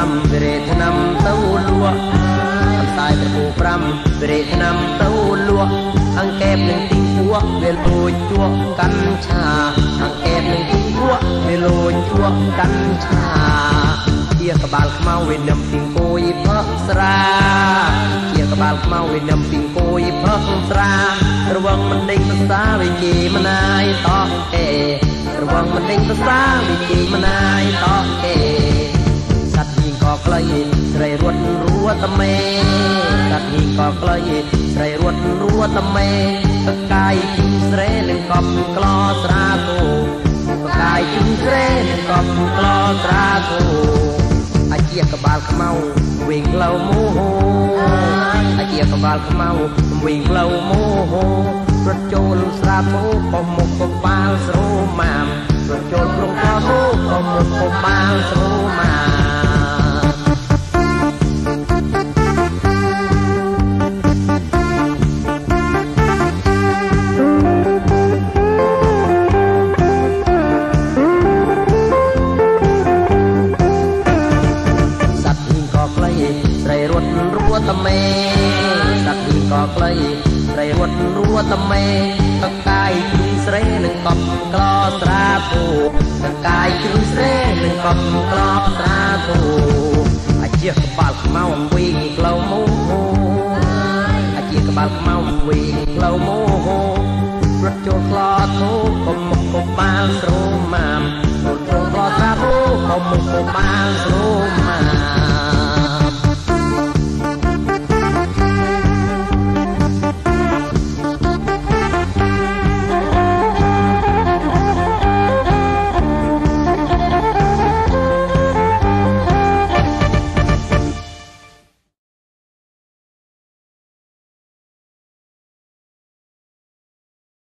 5វិរេឆ្នាំទៅលក់អន្តាយត្រពូ5វិរេឆ្នាំទៅលក់អង្កេបនឹងទីពួកវាលួចជក់កាន់ឆាអង្កេបនឹងទីពួកវាលួចជក់កាន់ឆាជាក្បាលខ្មៅវានឹមពីងគួយផឹកស្រាជាក្បាលខ្មៅវានឹមពីងគួយផឹកស្រារវងមិនដេញភាសាវិជាមណាយតោះអេរវងមិនដេញភាសាវិជាមណាយ តមេសត្វហីក៏ក្លៃស្រីរត់រួតមេសកាយជិះស្រែនឹងកប់ក្លោស្រាគោសកាយជិះស្រែនឹងកប់ក្លោស្រាគោអាជាក្បាលខ្មៅវិញផ្លូវមោហអាជាក្បាលខ្មៅវិញផ្លូវមោហរត់ចូលស្រាពោក៏មុខ តមេសត្វហ៊ីងក៏ខ្លីស្រីរត់រួតមេតកាយជ្រុយស្រែនឹងកប់ក្លោស្រាធូតកាយជ្រុយស្រែនឹងកប់ក្លោស្រាធូអាជាក្បាលខ្មៅអំវីក្លៅមោអាជាក្បាលខ្មៅអំវីក្លៅមោរត់ចូលក្លោធូកុំមុខកុំបាលស្រោម៉ាមរត់ចូលក្លោស្រាធូកុំមុខកុំបាលស្រោម៉ា